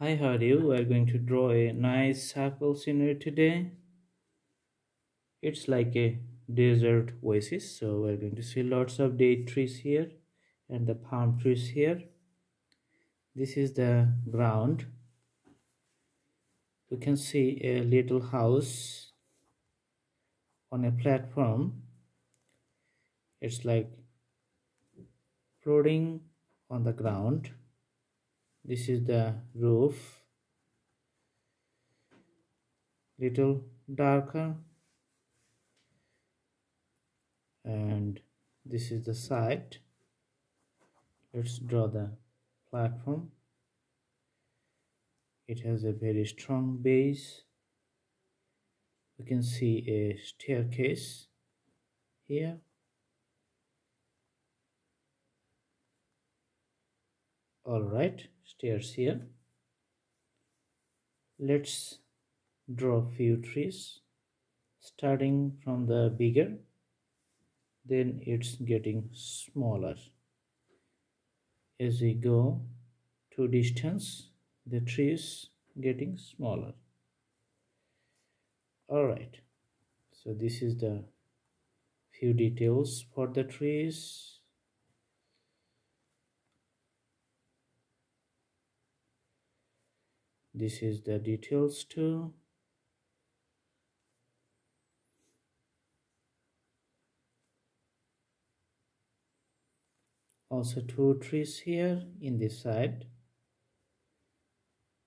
Hi, how are you? We're going to draw a nice circle scenery today. It's like a desert oasis. So we're going to see lots of date trees here and the palm trees here. This is the ground. We can see a little house on a platform. It's like floating on the ground this is the roof. Little darker. And this is the side let's draw the platform. It has a very strong base. You can see a staircase here. All right stairs here. Let's draw few trees starting from the bigger then it's getting smaller. As we go to distance the trees getting smaller. All right so this is the few details for the trees this is the details too. Also two trees here in this side.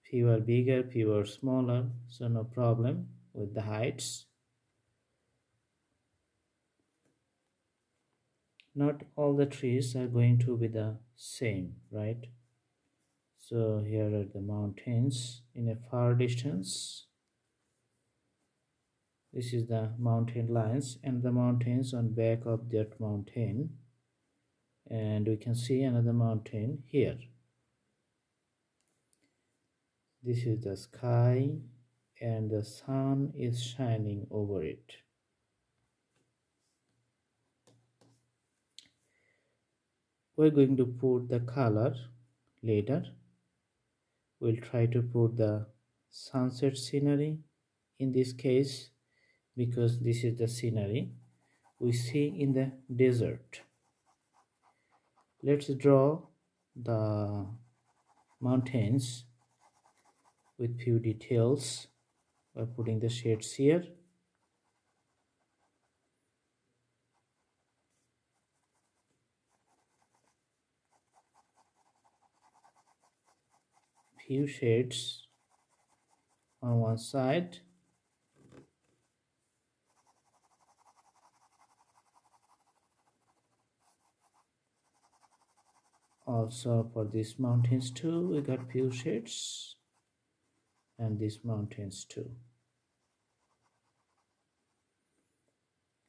Few are bigger few are smaller so no problem with the heights. Not all the trees are going to be the same right so here are the mountains in a far distance. This is the mountain lines and the mountains on back of that mountain. And we can see another mountain here. This is the sky and the sun is shining over it. We're going to put the color later we'll try to put the sunset scenery in this case because this is the scenery we see in the desert. Let's draw the mountains with few details by putting the shades here few shades on one side. Also for these mountains too we got few shades and these mountains too.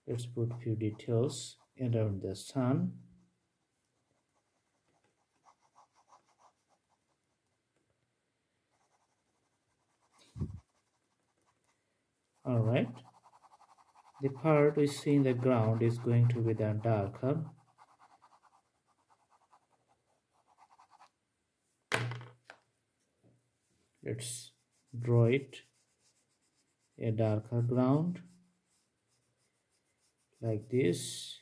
Let's put few details around the sun all right. The part we see in the ground is going to be the darker. Let's draw it a darker ground like this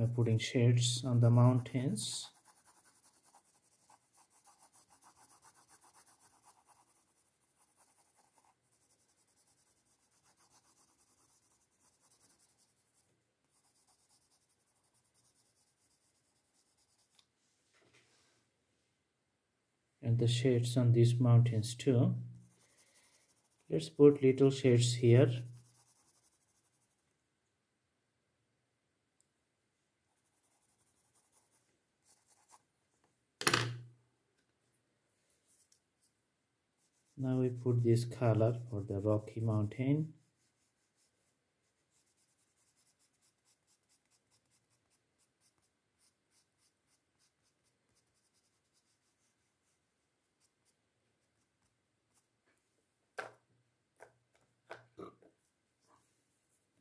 by putting shades on the mountains. And the shades on these mountains too. Let's put little shades here now we put this color for the rocky mountain.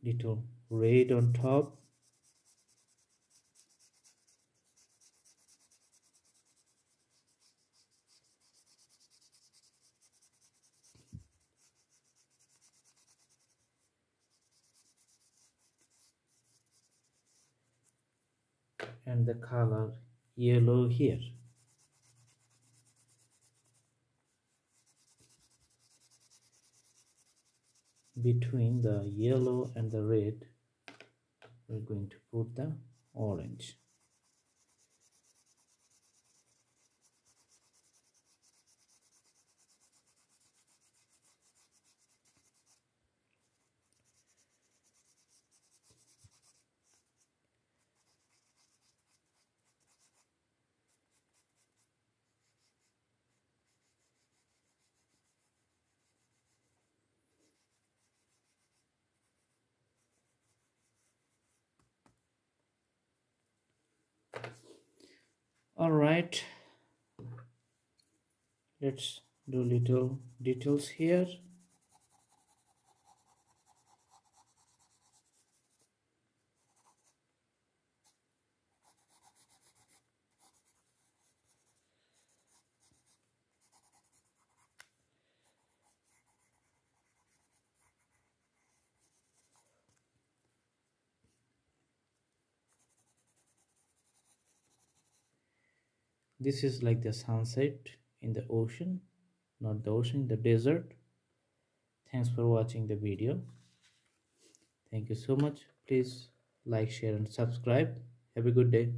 Little red on top. And the color yellow here. Between the yellow and the red we're going to put the orange all right. Let's do little details here this is like the sunset in the ocean not the ocean the desert. Thanks for watching the video. Thank you so much. Please like share and subscribe. Have a good day